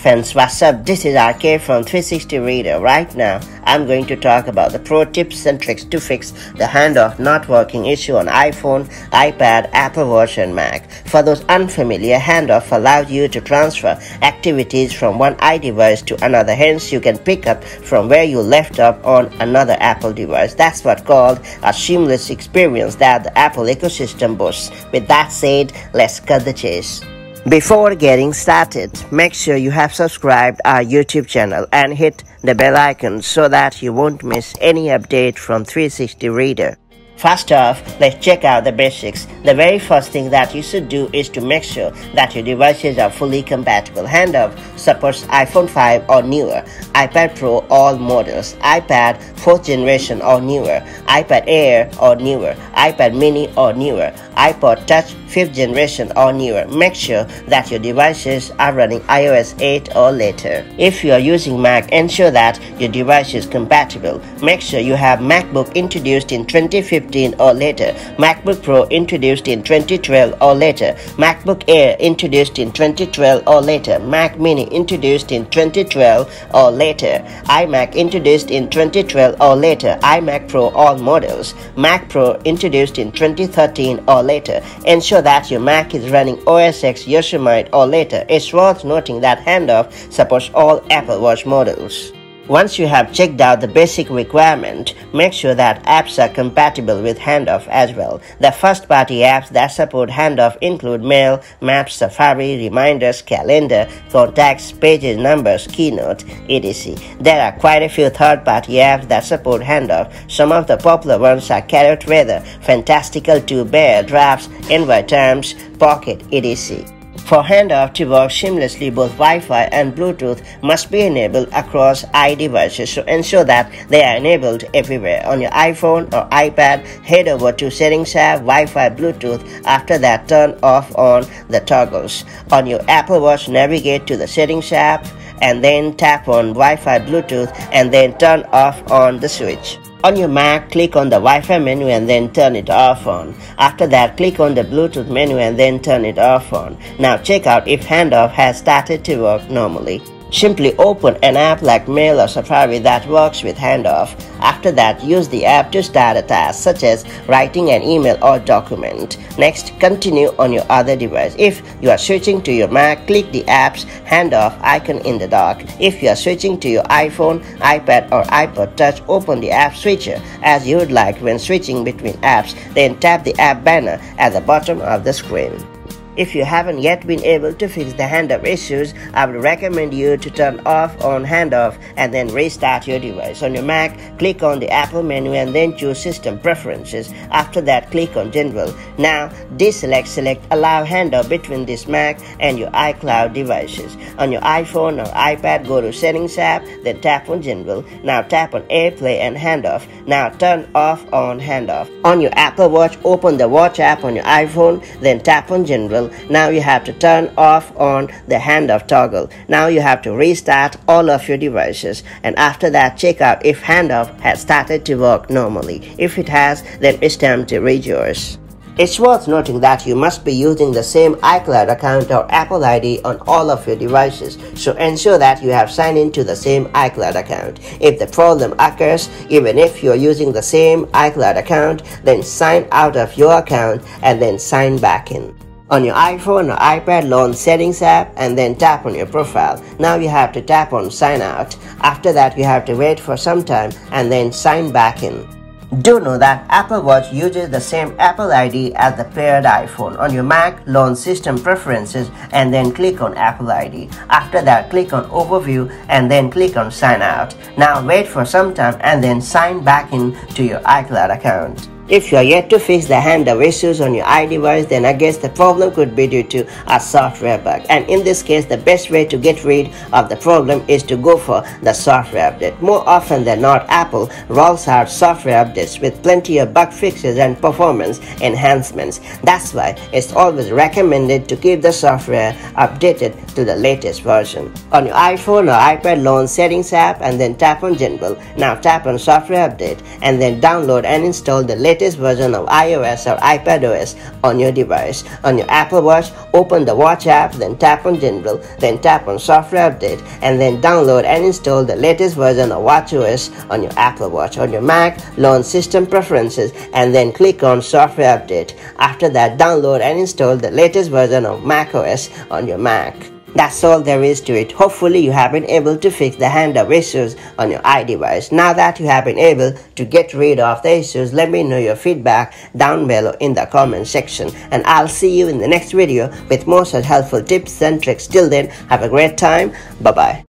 friends, what's up? This is RK from 360 Reader. Right now, I'm going to talk about the pro tips and tricks to fix the handoff not working issue on iPhone, iPad, Apple Watch, and Mac. For those unfamiliar, handoff allows you to transfer activities from one iDevice to another. Hence, you can pick up from where you left off on another Apple device. That's what called a seamless experience that the Apple ecosystem boasts. With that said, let's cut the chase. Before getting started, make sure you have subscribed our YouTube channel and hit the bell icon so that you won't miss any update from 360 Reader. First off, let's check out the basics. The very first thing that you should do is to make sure that your devices are fully compatible. Handoff supports iPhone 5 or newer, iPad Pro all models, iPad 4th generation or newer, iPad Air or newer, iPad Mini or newer, iPod Touch 5th generation or newer. Make sure that your devices are running iOS 8 or later. If you are using Mac, ensure that your device is compatible. Make sure you have MacBook introduced in 2015 2015 or later, MacBook Pro introduced in 2012 or later, MacBook Air introduced in 2012 or later, Mac Mini introduced in 2012 or later, iMac introduced in 2012 or later, iMac Pro all models, Mac Pro introduced in 2013 or later. Ensure that your Mac is running OS X Yosemite or later. It's worth noting that Handoff supports all Apple Watch models. Once you have checked out the basic requirement, make sure that apps are compatible with Handoff as well. The first-party apps that support Handoff include Mail, Maps, Safari, Reminders, Calendar, Contacts, Pages, Numbers, Keynote, etc. There are quite a few third-party apps that support Handoff. Some of the popular ones are Carrot Weather, Fantastical 2 Bear, Drafts, Invite Terms, Pocket, etc. For handoff to work seamlessly, both Wi-Fi and Bluetooth must be enabled across iDevices, so ensure that they are enabled everywhere. On your iPhone or iPad, head over to Settings app, Wi-Fi, Bluetooth. After that, turn off on the toggles. On your Apple Watch, navigate to the Settings app and then tap on Wi-Fi, Bluetooth and then turn off on the switch. On your Mac, click on the Wi-Fi menu and then turn it off on. After that, click on the Bluetooth menu and then turn it off on. Now check out if handoff has started to work normally. Simply open an app like Mail or Safari that works with handoff. After that, use the app to start a task such as writing an email or document. Next, continue on your other device. If you are switching to your Mac, click the app's handoff icon in the dock. If you are switching to your iPhone, iPad or iPod Touch, open the app switcher as you would like when switching between apps. Then tap the app banner at the bottom of the screen. If you haven't yet been able to fix the handoff issues, I would recommend you to turn off on handoff and then restart your device. On your Mac, click on the Apple menu and then choose System Preferences. After that, click on General. Now, deselect select Allow handoff between this Mac and your iCloud devices. On your iPhone or iPad, go to Settings app, then tap on General. Now tap on AirPlay and handoff. Now turn off on handoff. On your Apple Watch, open the Watch app on your iPhone, then tap on General now you have to turn off on the handoff toggle. Now you have to restart all of your devices. And after that check out if handoff has started to work normally. If it has then it's time to rejoice it's worth noting that you must be using the same iCloud account or Apple ID on all of your devices, so ensure that you have signed into the same iCloud account. If the problem occurs, even if you're using the same iCloud account, then sign out of your account and then sign back in on your iPhone or iPad launch settings app and then tap on your profile. Now you have to tap on sign out. After that you have to wait for some time and then sign back in. Do know that Apple Watch uses the same Apple ID as the paired iPhone. On your Mac, launch System Preferences and then click on Apple ID. After that, click on Overview and then click on Sign Out. Now wait for some time and then sign back in to your iCloud account. If you are yet to fix the handoff issues on your iDevice, then I guess the problem could be due to a software bug. And in this case, the best way to get rid of the problem is to go for the software update. More often than not, Apple rolls out software updates with plenty of bug fixes and performance enhancements. That's why it's always recommended to keep the software updated to the latest version. On your iPhone or iPad, launch Settings app and then tap on General. Now tap on Software Update and then download and install the latest latest version of iOS or iPadOS on your device. On your Apple Watch, open the Watch app, then tap on General, then tap on Software Update, and then download and install the latest version of WatchOS on your Apple Watch. On your Mac, launch System Preferences, and then click on Software Update. After that, download and install the latest version of macOS on your Mac. That's all there is to it. Hopefully you have been able to fix the handoff issues on your iDevice. Now that you have been able to get rid of the issues, let me know your feedback down below in the comment section. And I'll see you in the next video with more such helpful tips and tricks. Till then, have a great time. Bye-bye.